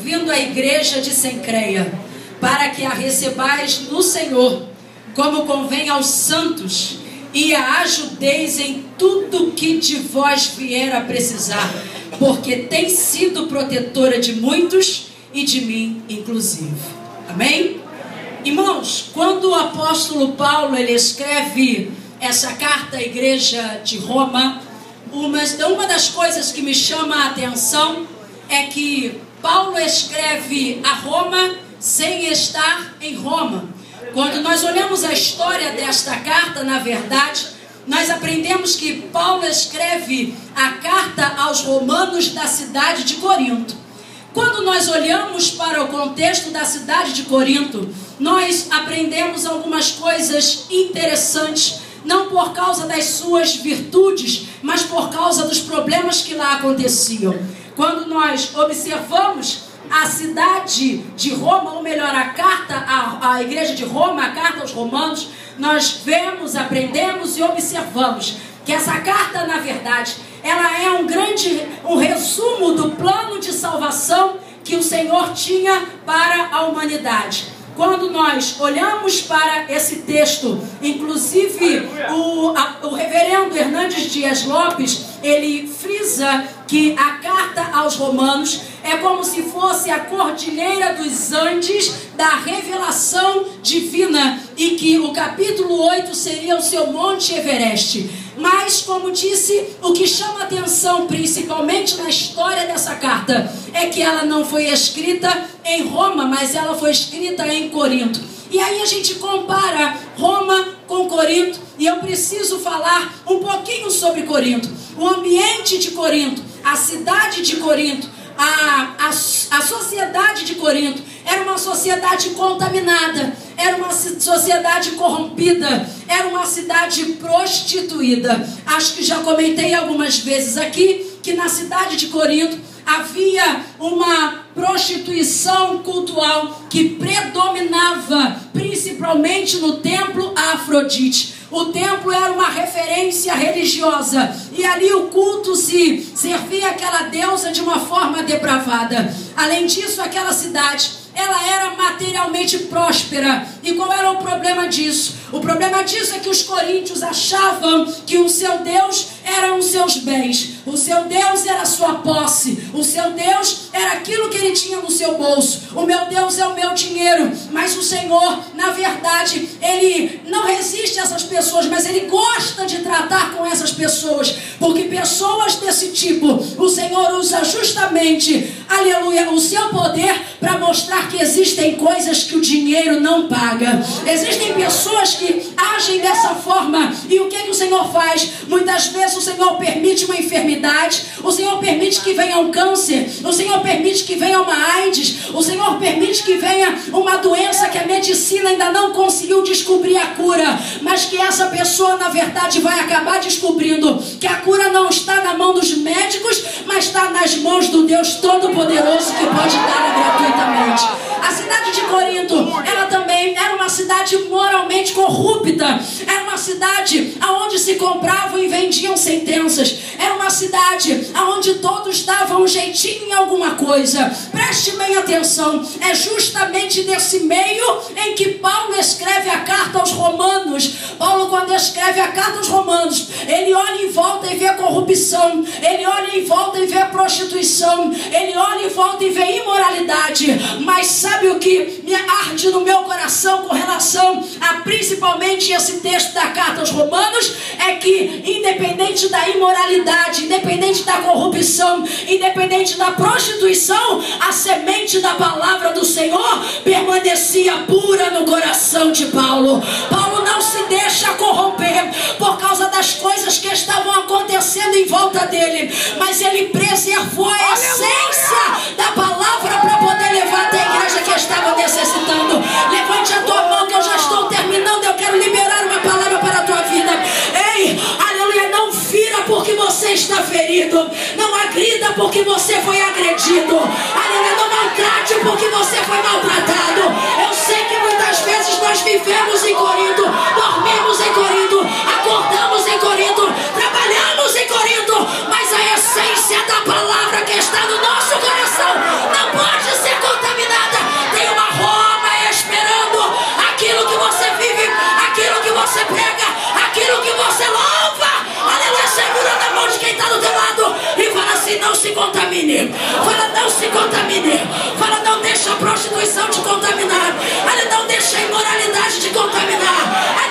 servindo a igreja de Sencreia, para que a recebais no Senhor, como convém aos santos, e a ajudeis em tudo que de vós vier a precisar, porque tem sido protetora de muitos e de mim inclusive. Amém? Irmãos, quando o apóstolo Paulo ele escreve essa carta à igreja de Roma, uma, uma das coisas que me chama a atenção é que Paulo escreve a Roma sem estar em Roma. Quando nós olhamos a história desta carta, na verdade, nós aprendemos que Paulo escreve a carta aos romanos da cidade de Corinto. Quando nós olhamos para o contexto da cidade de Corinto, nós aprendemos algumas coisas interessantes, não por causa das suas virtudes, mas por causa dos problemas que lá aconteciam. Quando nós observamos a cidade de Roma, ou melhor, a carta à, igreja de Roma, a carta aos romanos, nós vemos, aprendemos e observamos que essa carta, na verdade, ela é um grande um resumo do plano de salvação que o Senhor tinha para a humanidade. Quando nós olhamos para esse texto, inclusive o, a, o reverendo Hernandes Dias Lopes, ele frisa que a carta aos Romanos é como se fosse a cordilheira dos Andes da revelação divina que o capítulo 8 seria o seu Monte Everest. Mas, como disse, o que chama atenção, principalmente na história dessa carta, é que ela não foi escrita em Roma, mas ela foi escrita em Corinto. E aí a gente compara Roma com Corinto, e eu preciso falar um pouquinho sobre Corinto. O ambiente de Corinto, a cidade de Corinto, a, a, a sociedade de Corinto era uma sociedade contaminada, era uma sociedade corrompida, era uma cidade prostituída. Acho que já comentei algumas vezes aqui que na cidade de Corinto havia uma prostituição cultural que predominava principalmente no templo a Afrodite. O templo era uma referência religiosa e ali o culto se servia aquela deusa de uma forma depravada. Além disso, aquela cidade ela era materialmente próspera. E qual era o problema disso? O problema disso é que os coríntios achavam que o seu Deus eram os seus bens, o seu Deus era a sua posse, o seu Deus era aquilo que ele tinha no seu bolso. O meu Deus é o meu dinheiro, mas o Senhor, na verdade, ele não resiste a essas pessoas, mas ele gosta de tratar com essas pessoas, porque pessoas desse tipo, o Senhor usa justamente, aleluia, o seu poder para mostrar que existem coisas que o dinheiro não paga. Existem pessoas que agem dessa forma. E o que, que o Senhor faz? Muitas vezes o Senhor permite uma enfermidade, o Senhor permite que venha um câncer, o Senhor permite que venha uma AIDS, o Senhor permite que venha uma doença que a medicina ainda não conseguiu descobrir a cura, mas que essa pessoa, na verdade, vai acabar descobrindo que a cura não está na mão dos médicos, mas está nas mãos do Deus Todo-Poderoso que pode dar gratuitamente. A cidade de Corinto, ela também cidade moralmente corrupta. Era uma cidade aonde se compravam e vendiam sentenças. Era uma cidade aonde todos davam um jeitinho em alguma coisa. Preste bem atenção. É justamente nesse meio em que Paulo escreve carta aos Romanos. Paulo, quando escreve a carta aos Romanos, ele olha em volta e vê corrupção. Ele olha em volta e vê prostituição. Ele olha em volta e vê imoralidade. Mas sabe o que me arde no meu coração com relação a principalmente esse texto da carta aos Romanos? É que, independente da imoralidade, independente da corrupção, independente da prostituição, a semente da palavra do Senhor permanecia pura no coração de Paulo. Paulo não se deixa corromper por causa das coisas que estavam acontecendo em volta dele, mas ele preservou a essência agrida porque você foi agredido. Aleluia, não maltrate porque você foi maltratado. Eu sei que muitas vezes nós vivemos em Corinto, dormimos em Corinto, contamine. Fala, não se contamine. Fala, não deixa a prostituição te contaminar. fala não deixa a imoralidade te contaminar.